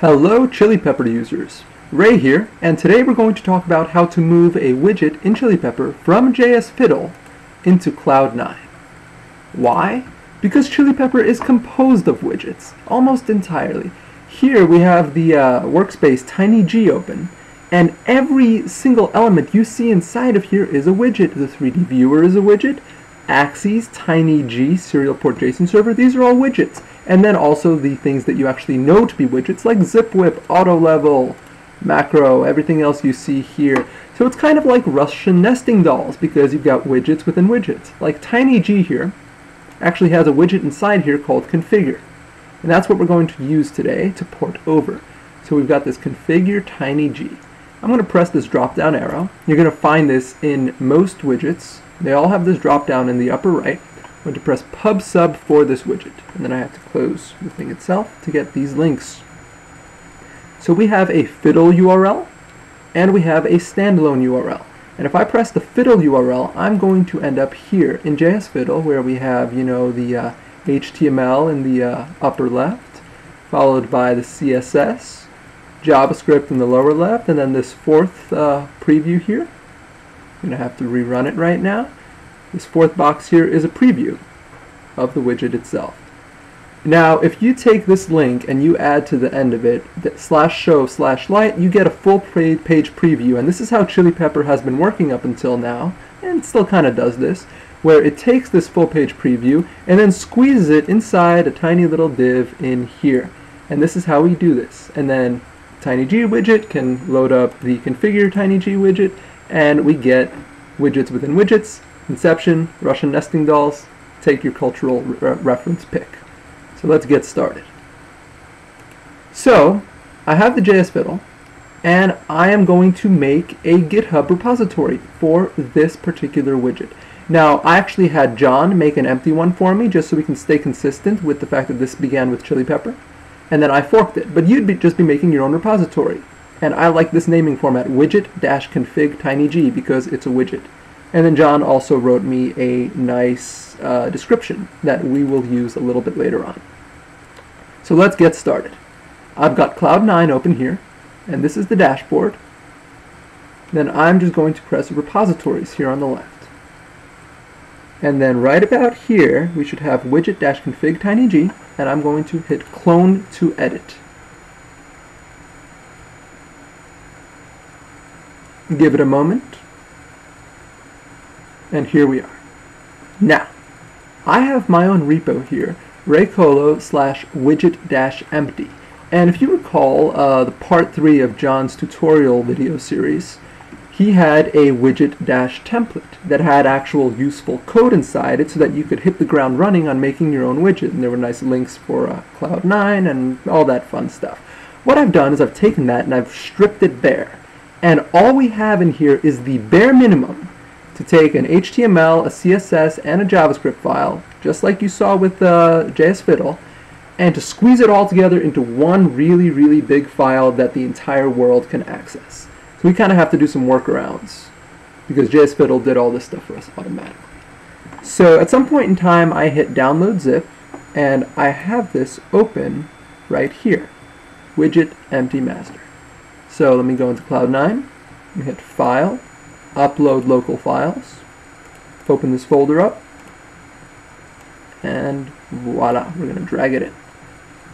Hello ChiliPeppr users, Ray here, and today we're going to talk about how to move a widget in ChiliPeppr from JSFiddle into Cloud9. Why? Because ChiliPeppr is composed of widgets, almost entirely. Here we have the uh, workspace TinyG open, and every single element you see inside of here is a widget. The 3D viewer is a widget, Axes, TinyG, Serial Port JSON Server, these are all widgets and then also the things that you actually know to be widgets like Zipwhip, auto level, macro, everything else you see here. So it's kind of like Russian nesting dolls because you've got widgets within widgets. Like TinyG here actually has a widget inside here called configure. And that's what we're going to use today to port over. So we've got this configure TinyG. I'm going to press this drop down arrow. You're going to find this in most widgets. They all have this drop down in the upper right. I'm going to press pub sub for this widget, and then I have to close the thing itself to get these links. So we have a fiddle URL, and we have a standalone URL. And if I press the fiddle URL, I'm going to end up here in JSFiddle, where we have, you know, the uh, HTML in the uh, upper left, followed by the CSS, JavaScript in the lower left, and then this fourth uh, preview here. I'm going to have to rerun it right now. This fourth box here is a preview of the widget itself. Now, if you take this link and you add to the end of it, slash show slash light, you get a full page preview. And this is how ChiliPeppr has been working up until now, and still kind of does this, where it takes this full page preview and then squeezes it inside a tiny little div in here. And this is how we do this. And then TinyG widget can load up the configure TinyG widget, and we get widgets within widgets, Inception, Russian nesting dolls, take your cultural re reference pick. So let's get started. So, I have the JSFiddle, and I am going to make a GitHub repository for this particular widget. Now, I actually had John make an empty one for me just so we can stay consistent with the fact that this began with ChiliPeppr, and then I forked it. But you'd be just be making your own repository. And I like this naming format, widget-config tinyg, because it's a widget. And then John also wrote me a nice uh, description that we will use a little bit later on. So let's get started. I've got Cloud9 open here, and this is the dashboard. Then I'm just going to press repositories here on the left. And then right about here, we should have widget-config tinyg, and I'm going to hit clone to edit. Give it a moment and here we are. Now, I have my own repo here, raykholo slash widget dash empty. And if you recall uh, the part 3 of John's tutorial video series, he had a widget dash template that had actual useful code inside it so that you could hit the ground running on making your own widget. And there were nice links for uh, Cloud9 and all that fun stuff. What I've done is I've taken that and I've stripped it bare. And all we have in here is the bare minimum to take an HTML, a CSS, and a JavaScript file, just like you saw with uh, JSFiddle, and to squeeze it all together into one really, really big file that the entire world can access. So we kind of have to do some workarounds because JSFiddle did all this stuff for us automatically. So at some point in time, I hit download zip, and I have this open right here, widget empty master. So let me go into Cloud9, hit File, upload local files. Open this folder up. And voila, we're going to drag it in.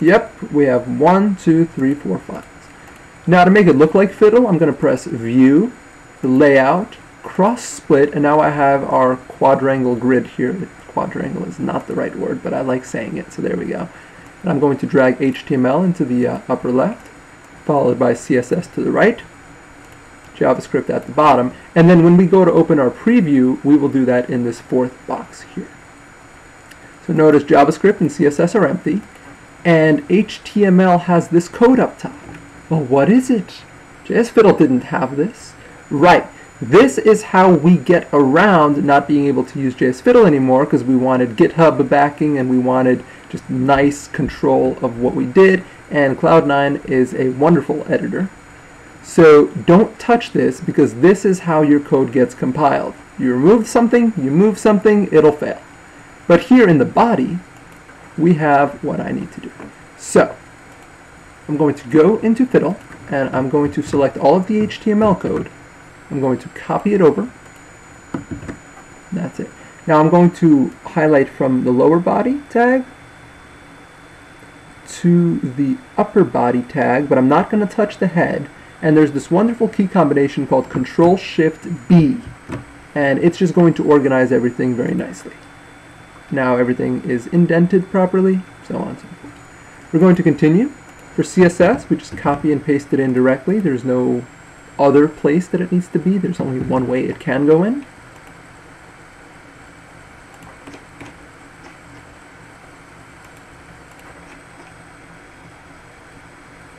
Yep, we have one, two, three, four files. Now to make it look like Fiddle, I'm going to press View, Layout, Cross Split, and now I have our quadrangle grid here. Quadrangle is not the right word, but I like saying it, so there we go. And I'm going to drag HTML into the uh, upper left, followed by CSS to the right, JavaScript at the bottom. And then when we go to open our preview, we will do that in this fourth box here. So notice JavaScript and CSS are empty, and HTML has this code up top. Well, what is it? JSFiddle didn't have this. Right. This is how we get around not being able to use JSFiddle anymore because we wanted GitHub backing and we wanted just nice control of what we did. And Cloud9 is a wonderful editor. So don't touch this because this is how your code gets compiled. You remove something, you move something, it'll fail. But here in the body, we have what I need to do. So I'm going to go into Fiddle and I'm going to select all of the HTML code. I'm going to copy it over. That's it. Now I'm going to highlight from the lower body tag to the upper body tag, but I'm not going to touch the head. And there's this wonderful key combination called Control Shift B. And it's just going to organize everything very nicely. Now everything is indented properly, so on and so forth. We're going to continue. For CSS, we just copy and paste it in directly. There's no other place that it needs to be. There's only one way it can go in.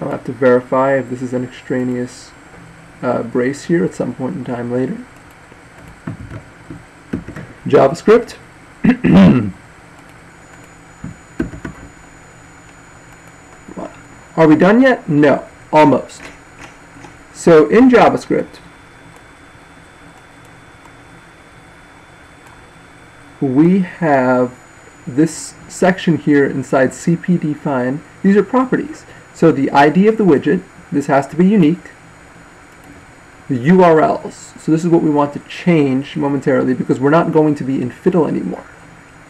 I'll have to verify if this is an extraneous uh, brace here at some point in time later. JavaScript. Are we done yet? No, almost. So in JavaScript, we have this section here inside CP define. These are properties. So the ID of the widget, this has to be unique. The URLs, so this is what we want to change momentarily because we're not going to be in Fiddle anymore.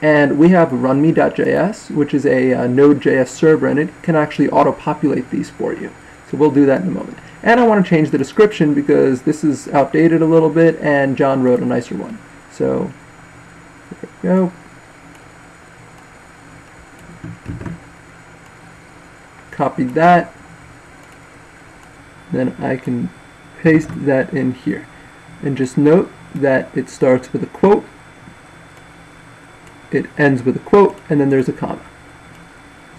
And we have runme.js, which is a uh, Node.js server, and it can actually auto-populate these for you. So we'll do that in a moment. And I want to change the description because this is outdated a little bit, and John wrote a nicer one. So, there we go. Copy that. Then I can paste that in here. And just note that it starts with a quote it ends with a quote, and then there's a comma.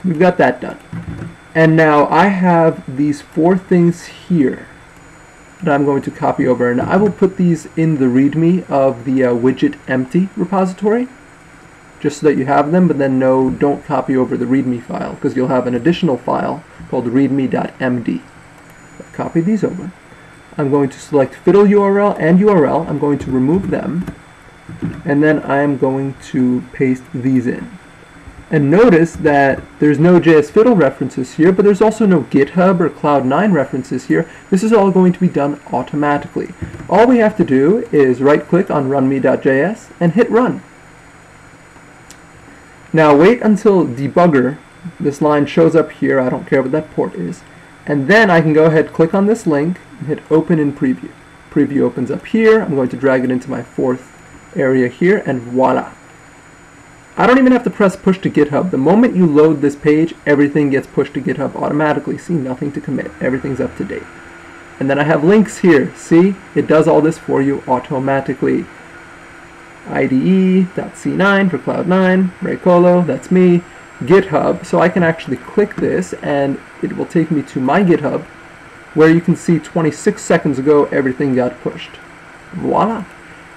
So we've got that done. And now I have these four things here that I'm going to copy over, and I will put these in the README of the uh, widget empty repository, just so that you have them, but then no, don't copy over the README file, because you'll have an additional file called readme.md. Copy these over. I'm going to select fiddle URL and URL. I'm going to remove them and then I am going to paste these in. And notice that there's no JSFiddle references here, but there's also no GitHub or Cloud9 references here. This is all going to be done automatically. All we have to do is right-click on runme.js and hit run. Now wait until debugger, this line shows up here, I don't care what that port is, and then I can go ahead, click on this link, and hit open in preview. Preview opens up here, I'm going to drag it into my fourth area here, and voila. I don't even have to press push to GitHub. The moment you load this page, everything gets pushed to GitHub automatically. See, nothing to commit. Everything's up to date. And then I have links here. See, it does all this for you automatically. IDE.c9 for Cloud9, raykholo, that's me, GitHub. So I can actually click this and it will take me to my GitHub where you can see 26 seconds ago everything got pushed. Voila.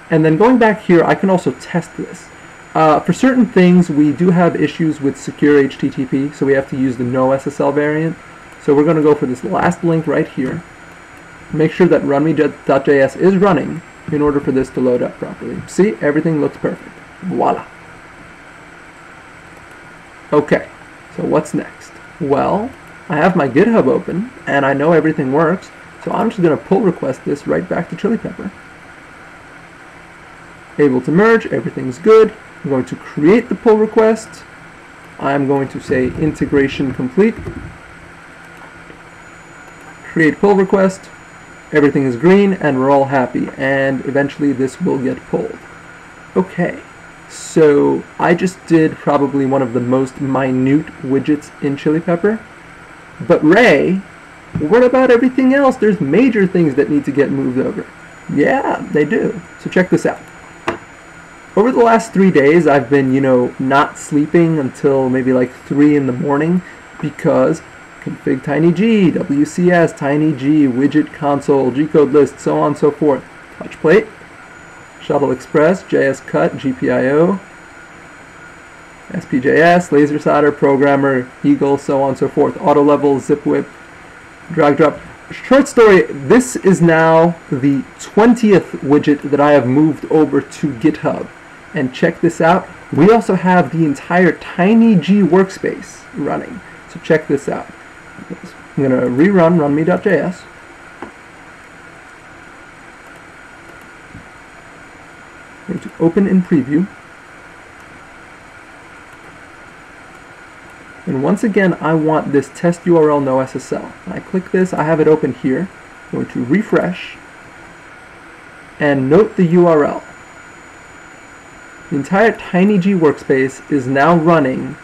And then going back here, I can also test this. Uh, for certain things, we do have issues with secure HTTP, so we have to use the no SSL variant. So we're going to go for this last link right here. Make sure that runme.js is running in order for this to load up properly. See, everything looks perfect. Voila. Okay, so what's next? Well, I have my GitHub open, and I know everything works, so I'm just going to pull request this right back to ChiliPeppr able to merge, everything's good. I'm going to create the pull request. I'm going to say integration complete. Create pull request. Everything is green and we're all happy and eventually this will get pulled. Okay, so I just did probably one of the most minute widgets in ChiliPeppr. But Ray, what about everything else? There's major things that need to get moved over. Yeah, they do. So check this out over the last three days, I've been, you know, not sleeping until maybe like 3 in the morning because config tinygr, WCS, tinygr, widget console, G-code list, so on and so forth. Touch plate, ShuttleXpress, JS Cut, GPIO, SPJS, laser solder, programmer, Eagle, so on and so forth. Auto level, Zipwhip, drag drop. Short story, this is now the 20th widget that I have moved over to GitHub. And check this out, we also have the entire TinyG workspace running. So check this out. I'm going to rerun runme.js. Going to open in preview. And once again, I want this test URL no SSL. I click this, I have it open here. I'm going to refresh and note the URL. The entire TinyG workspace is now running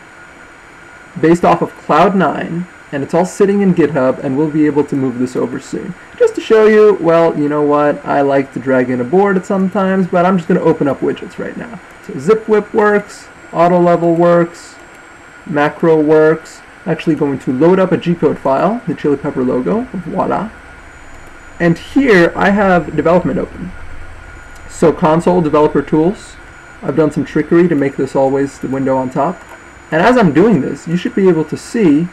based off of Cloud9 and it's all sitting in GitHub and we'll be able to move this over soon. Just to show you, well, you know what, I like to drag in a board at sometimes, but I'm just going to open up widgets right now. So Zipwhip works, auto level works, macro works, actually going to load up a G-code file, the ChiliPeppr logo, voila. And here I have development open. So console developer tools, I've done some trickery to make this always the window on top. And as I'm doing this, you should be able to see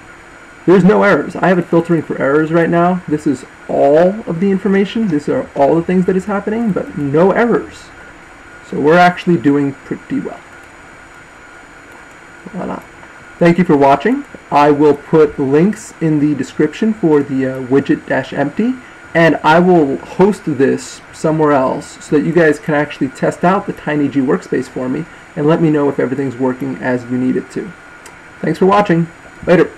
there's no errors. I have it filtering for errors right now. This is all of the information. These are all the things that is happening, but no errors. So we're actually doing pretty well. Voila. Thank you for watching. I will put links in the description for the uh, widget-empty and I will host this somewhere else so that you guys can actually test out the TinyG workspace for me and let me know if everything's working as you need it to. Thanks for watching. Later.